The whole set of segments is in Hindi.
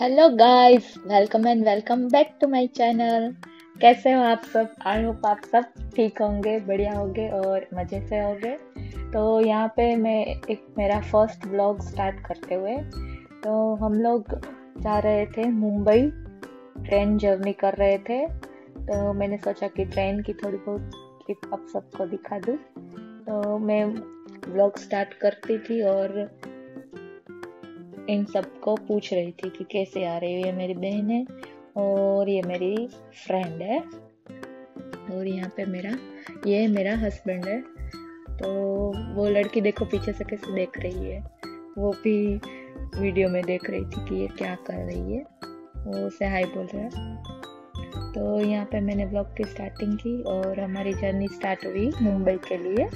Hello guys welcome and welcome back to my channel कैसे हो आप सब? आई होप आप सब ठीक होंगे, बढ़िया होंगे और मज़े से होंगे। तो यहाँ पे मैं एक मेरा फ़र्स्ट ब्लॉग स्टार्ट करते हुए तो हम लोग जा रहे थे मुंबई। ट्रेन जर्नी कर रहे थे। तो मैंने सोचा कि ट्रेन की थोड़ी बहुत क्लिप आप सबको दिखा दूँ। तो मैं ब्लॉग स्टार्ट करती थी और इन सबको पूछ रही थी कि कैसे आ रही हो? ये मेरी बहन है और ये मेरी फ्रेंड है। और यहाँ पे मेरा, ये मेरा हस्बैंड है। तो वो लड़की देखो पीछे से कैसे देख रही है। वो भी वीडियो में देख रही थी कि ये क्या कर रही है। वो उसे हाई बोल रहा है। तो यहाँ पे मैंने ब्लॉग की स्टार्टिंग की और हमारी जर्नी स्टार्ट हुई मुंबई के लिए।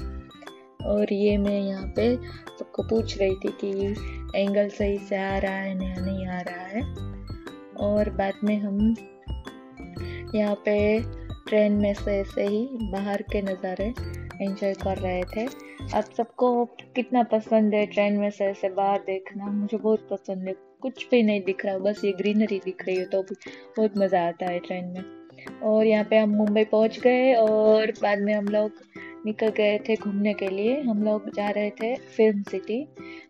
और ये मैं यहाँ पे सबको पूछ रही थी कि एंगल सही से आ रहा है या नहीं आ रहा है। और बाद में हम यहाँ पे ट्रेन में से ऐसे ही बाहर के नज़ारे एंजॉय कर रहे थे। आप सबको कितना पसंद है ट्रेन में से ऐसे बाहर देखना? मुझे बहुत पसंद है। कुछ भी नहीं दिख रहा, बस ये ग्रीनरी दिख रही है तो बहुत मज़ा आता है ट्रेन में। और यहाँ पे हम मुंबई पहुँच गए और बाद में हम लोग निकल गए थे घूमने के लिए। हम लोग जा रहे थे फ़िल्म सिटी।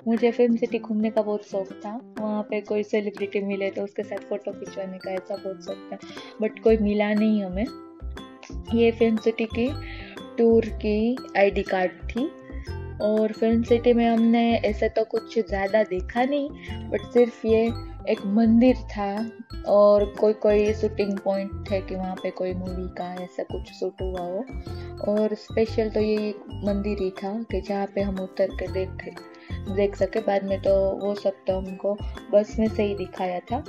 मुझे फ़िल्म सिटी घूमने का बहुत शौक था। वहाँ पे कोई सेलिब्रिटी मिले तो उसके साथ फ़ोटो खिंचवाने का ऐसा बहुत शौक था। बट कोई मिला नहीं हमें। ये फ़िल्म सिटी की टूर की आईडी कार्ड थी। और फ़िल्म सिटी में हमने ऐसे तो कुछ ज़्यादा देखा नहीं बट सिर्फ़ ये एक मंदिर था और कोई कोई शूटिंग पॉइंट थे कि वहाँ पे कोई मूवी का ऐसा कुछ शूट हुआ हो। और स्पेशल तो ये मंदिर ही था कि जहाँ पे हम उतर के देखे देख सके। बाद में तो वो सब तो हमको बस में से ही दिखाया था।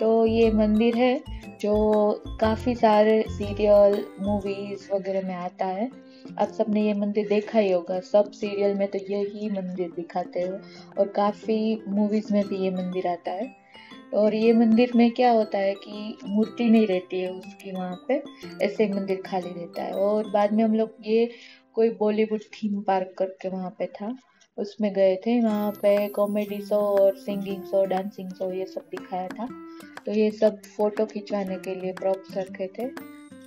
तो ये मंदिर है जो काफ़ी सारे सीरियल मूवीज़ वगैरह में आता है। आप सबने ये मंदिर देखा ही होगा। सब सीरियल में तो यही मंदिर दिखाते हो और काफ़ी मूवीज़ में भी ये मंदिर आता है। और ये मंदिर में क्या होता है कि मूर्ति नहीं रहती है उसकी वहाँ पे, ऐसे मंदिर खाली रहता है। और बाद में हम लोग ये कोई बॉलीवुड थीम पार्क करके वहाँ पे था, उसमें गए थे। वहाँ पे कॉमेडी शो और सिंगिंग शो डांसिंग शो ये सब दिखाया था। तो ये सब फ़ोटो खिंचवाने के लिए प्रॉप्स रखे थे।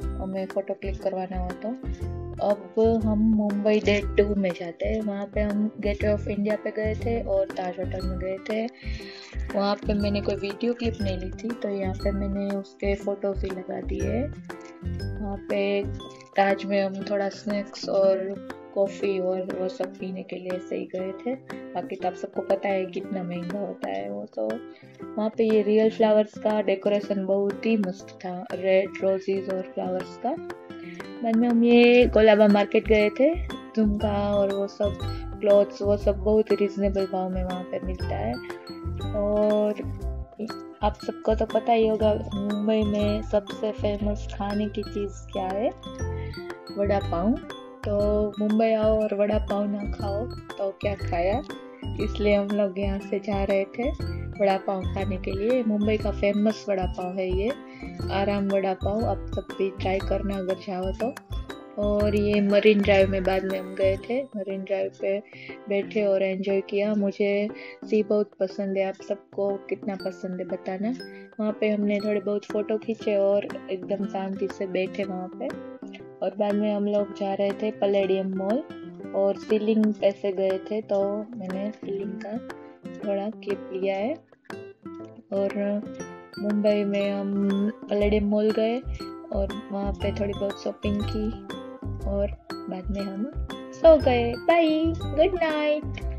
हमें फ़ोटो क्लिक करवाना हो। तो अब हम मुंबई डेट टू में जाते हैं। वहाँ पे हम गेटवे ऑफ़ इंडिया पे गए थे और ताज होटल में गए थे। वहाँ पे मैंने कोई वीडियो क्लिप नहीं ली थी तो यहाँ पे मैंने उसके फ़ोटोज़ भी लगा दिए। वहाँ पे ताज में हम थोड़ा स्नैक्स और कॉफ़ी और वो सब पीने के लिए सही गए थे। बाकी तो आप सबको पता है कितना महँगा होता है वो तो वहाँ पे ये रियल फ्लावर्स का डेकोरेशन बहुत ही मस्त था रेड रोजेज और फ्लावर्स का। बाद में हम ये कोलाबा मार्केट गए थे झुमका और वो सब क्लॉथ्स वो सब बहुत ही रिजनेबल भाव में वहाँ पर मिलता है। और आप सबको तो पता ही होगा, मुंबई में सबसे फ़ेमस खाने की चीज़ क्या है? वड़ा पाव। तो मुंबई आओ और वड़ा पाव ना खाओ तो क्या खाया? इसलिए हम लोग यहाँ से जा रहे थे वड़ा पाव खाने के लिए। मुंबई का फ़ेमस वड़ा पाव है ये। आराम वड़ा पाव, आप सब भी ट्राई करना अगर चाहो तो। और ये मरीन ड्राइव में बाद में हम गए थे। मरीन ड्राइव पे बैठे और एंजॉय किया। मुझे सी बहुत पसंद है। आप सबको कितना पसंद है बताना। वहाँ पे हमने थोड़े बहुत फ़ोटो खींचे और एकदम शांति से बैठे वहाँ पे। और बाद में हम लोग जा रहे थे पलेडियम मॉल और सीलिंग पैसे गए थे तो मैंने सीलिंग का थोड़ा क्लिप लिया है। और मुंबई में हम पलेडियम मॉल गए और वहाँ पे थोड़ी बहुत शॉपिंग की। और बाद में हम सो गए। Bye good night